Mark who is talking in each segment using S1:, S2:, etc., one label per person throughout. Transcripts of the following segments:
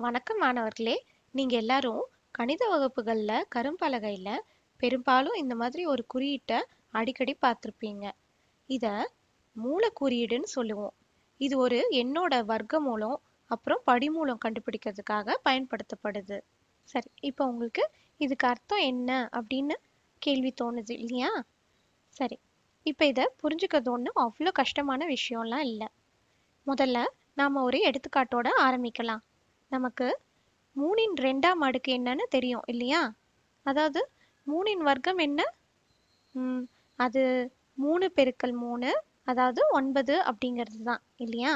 S1: வணக்கம் மாணவர்களே. நீங்க எல்லாரும் கணித வகுப்புகளில் கரும்பலகையில் பெரும்பாலும் இந்த மாதிரி ஒரு குறியீட்டை அடிக்கடி பார்த்துருப்பீங்க. இத மூல குறியீடுன்னு சொல்லுவோம். இது ஒரு எண்ணோட வர்க்கமூலம் அப்புறம் படிமூலம் கண்டுபிடிக்கிறதுக்காக பயன்படுத்தப்படுது. சரி இப்போ உங்களுக்கு இதுக்கு அர்த்தம் என்ன அப்படின்னு கேள்வி தோணுது இல்லையா? சரி இப்போ இதை புரிஞ்சுக்கிறது ஒன்றும் அவ்வளோ கஷ்டமான விஷயம்லாம் இல்லை. முதல்ல நாம ஒரு எடுத்துக்காட்டோட ஆரம்பிக்கலாம். நமக்கு மூணின் ரெண்டாம் அடுக்கு என்னன்னு தெரியும் இல்லையா? அதாவது மூணின் வர்க்கம் என்ன? ம், அது மூணு பெருக்கல் மூணு அதாவது ஒன்பது அப்படிங்கிறது தான் இல்லையா?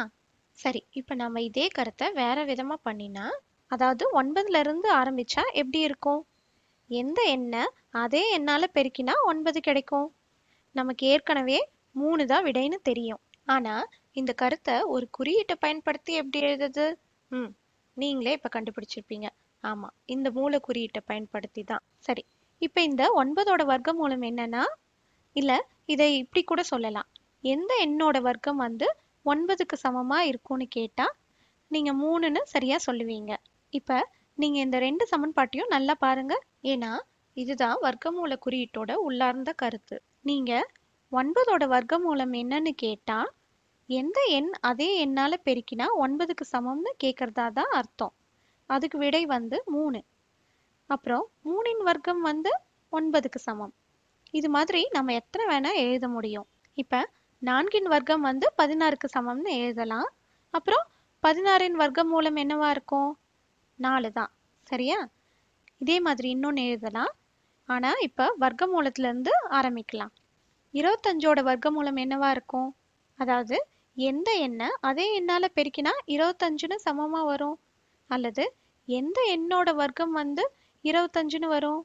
S1: சரி இப்போ நம்ம இதே கருத்தை வேற விதமாக பண்ணினா அதாவது ஒன்பதுல இருந்து ஆரம்பிச்சா எப்படி இருக்கும்? எந்த எண்ணை அதே எண்ணால் பெருக்கினா ஒன்பது கிடைக்கும்? நமக்கு ஏற்கனவே மூணு தான் விடைன்னு தெரியும். ஆனால் இந்த கருத்தை ஒரு குறியீட்டை பயன்படுத்தி எப்படி எழுதுது? ம் நீங்களே இப்போ கண்டுபிடிச்சிருப்பீங்க. ஆமாம் இந்த மூல குறியீட்டை பயன்படுத்தி தான் சரி இப்போ இந்த ஒன்பதோட வர்க்கமூலம் என்னன்னா இல்லை இதை இப்படி கூட சொல்லலாம். எந்த எண்ணோட வர்க்கம் வந்து ஒன்பதுக்கு சமமாக இருக்கும்னு கேட்டால் நீங்கள் மூணுன்னு சரியாக சொல்லுவீங்க. இப்போ நீங்கள் இந்த ரெண்டு சமன்பாட்டையும் நல்லா பாருங்க. ஏன்னா இதுதான் வர்க்கமூல குறியீட்டோட உள்ளார்ந்த கருத்து. நீங்கள் ஒன்பதோட வர்க்கமூலம் என்னன்னு கேட்டால் எந்த எண் அதே எண்ணால் பெருக்கினா ஒன்பதுக்கு சமம்னு கேட்குறதா தான் அர்த்தம். அதுக்கு விடை வந்து மூணு. அப்புறம் மூணின் வர்க்கம் வந்து ஒன்பதுக்கு சமம். இது மாதிரி நம்ம எத்தனை வேணால் எழுத முடியும். இப்போ நான்கின் வர்க்கம் வந்து பதினாறுக்கு சமம்னு எழுதலாம். அப்புறம் பதினாறின் வர்க்கம் மூலம் என்னவா இருக்கும்? நாலு தான். சரியா? இதே மாதிரி இன்னொன்று எழுதலாம். ஆனால் இப்போ வர்க்கமூலத்துல இருந்து ஆரம்பிக்கலாம். இருபத்தஞ்சோட வர்க்கமூலம் என்னவா இருக்கும்? அதாவது எந்த எண்ணை அதே எண்ணால் பெருக்கினா இருபத்தஞ்சுன்னு சமமாக வரும்? அல்லது எந்த எண்ணோட வர்க்கம் வந்து இருபத்தஞ்சுன்னு வரும்?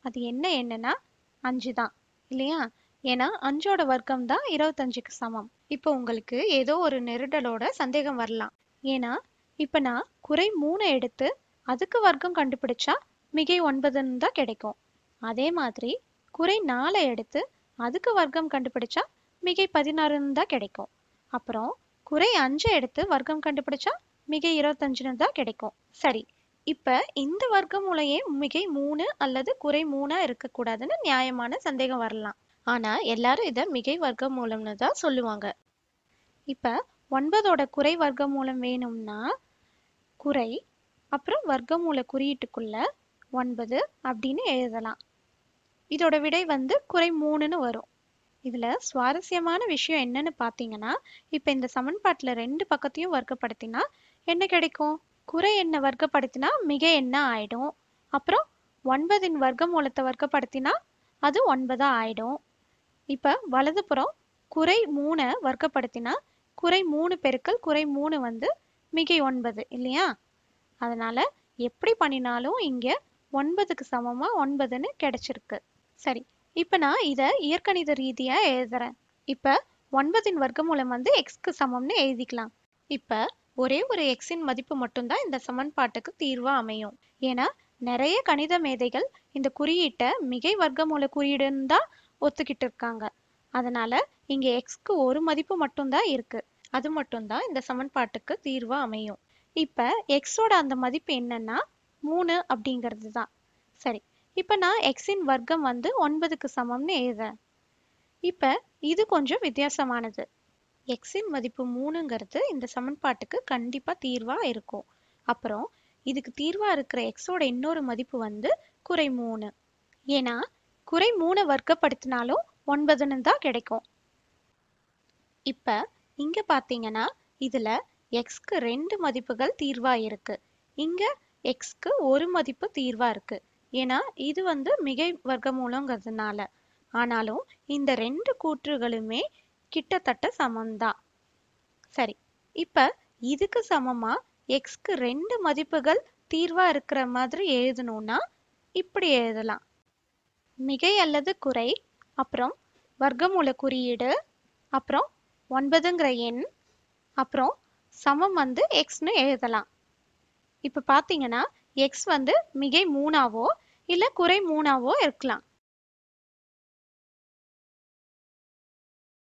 S1: அது என்ன எண்ணுனா அஞ்சு தான் இல்லையா? ஏன்னா அஞ்சோட வர்க்கம் தான் இருபத்தஞ்சுக்கு சமம். இப்போ உங்களுக்கு ஏதோ ஒரு நெருடலோட சந்தேகம் வரலாம். ஏன்னா இப்போ நான் குறை மூணை எடுத்து அதுக்கு வர்க்கம் கண்டுபிடிச்சா மிகை ஒன்பதுன்னு தான் கிடைக்கும். அதே மாதிரி குறை நாலை எடுத்து அதுக்கு வர்க்கம் கண்டுபிடிச்சா மிகை பதினாறுன்னு தான் கிடைக்கும். அப்புறம் குறை அஞ்சு எடுத்து வர்க்கம் கண்டுபிடிச்சா மிகை இருபத்தஞ்சுன்னு தான் கிடைக்கும். சரி இப்ப இந்த வர்க்கமூலையே மிகை மூணு அல்லது குறை மூணா இருக்கக்கூடாதுன்னு நியாயமான சந்தேகம் வரலாம். ஆனா எல்லாரும் இதை மிகை வர்க்கம் மூலம்னு தான் சொல்லுவாங்க. இப்ப ஒன்பதோட குறை வர்க்கம் மூலம் வேணும்னா குறை அப்புறம் வர்க்கமூல குறியீட்டுக்குள்ள ஒன்பது அப்படின்னு எழுதலாம். இதோட விடை வந்து குறை மூணுன்னு வரும். இதில் சுவாரஸ்யமான விஷயம் என்னன்னு பார்த்தீங்கன்னா இப்போ இந்த சமன்பாட்டில் ரெண்டு பக்கத்தையும் வர்க்கப்படுத்தினா என்ன கிடைக்கும்? குறை எண்ணை வர்க்கப்படுத்தினா மிக எண்ணா ஆயிடும். அப்புறம் ஒன்பதின் வர்க்கமூலத்தை வர்க்கப்படுத்தினா அது ஒன்பதாக ஆயிடும். இப்போ வலதுபுறம் குறை மூணை வர்க்கப்படுத்தினா குறை மூணு பெருக்கள் குறை மூணு வந்து மிகை ஒன்பது இல்லையா? அதனால எப்படி பண்ணினாலும் இங்கே ஒன்பதுக்கு சமமாக ஒன்பதுன்னு கிடைச்சிருக்கு. சரி இப்போ நான் இதை இயற்கணித ரீதியாக எழுதுறேன். இப்போ ஒன்பதின் வர்க்கமூலம் வந்து எக்ஸ்க்கு சமம்னு எழுதிக்கலாம். இப்போ ஒரே ஒரு எக்ஸின் மதிப்பு மட்டும்தான் இந்த சமன்பாட்டுக்கு தீர்வாக அமையும். ஏன்னா நிறைய கணித மேதைகள் இந்த குறியீட்டை மிகை வர்க்கமூல குறியீடுன்னு தான் ஒத்துக்கிட்டு இருக்காங்க. அதனால இங்கே எக்ஸ்க்கு ஒரு மதிப்பு மட்டும்தான் இருக்கு. அது மட்டும்தான் இந்த சமன்பாட்டுக்கு தீர்வாக அமையும். இப்போ எக்ஸோட அந்த மதிப்பு என்னன்னா மூணு அப்படிங்கிறது தான் சரி இப்போ நான் எக்ஸின் வர்க்கம் வந்து ஒன்பதுக்கு சமம்னு எழுதுறேன். இப்போ இது கொஞ்சம் வித்தியாசமானது. எக்ஸின் மதிப்பு மூணுங்கிறது இந்த சமன்பாட்டுக்கு கண்டிப்பாக தீர்வாக இருக்கும். அப்புறம் இதுக்கு தீர்வாக இருக்கிற எக்ஸோட இன்னொரு மதிப்பு வந்து குறை மூணு. ஏன்னா குறை மூணை வர்க்கப்படுத்தினாலும் ஒன்பதுன்னு தான் கிடைக்கும். இப்போ இங்கே பார்த்தீங்கன்னா இதில் எக்ஸ்க்கு ரெண்டு மதிப்புகள் தீர்வாக இருக்குது இங்கே எக்ஸ்க்கு ஒரு மதிப்பு தீர்வாக இருக்குது ஏன்னா இது வந்து மிகை வர்க்கமூலங்கிறதுனால. ஆனாலும் இந்த ரெண்டு கூற்றுகளுமே கிட்டத்தட்ட சமம்தான் சரி இப்ப இதுக்கு சமமா எக்ஸ்க்கு ரெண்டு மதிப்புகள் தீர்வா இருக்கிற மாதிரி எழுதணும்னா இப்படி எழுதலாம். மிகை அல்லது குறை அப்புறம் வர்க்கமூல குறியீடு அப்புறம் ஒன்பதுங்கிற எண் அப்புறம் சமம் வந்து எக்ஸ்னு எழுதலாம். இப்போ பார்த்தீங்கன்னா எக்ஸ் வந்து மிகை மூணாவோ இல்ல குறை மூணாவோ இருக்கலாம்.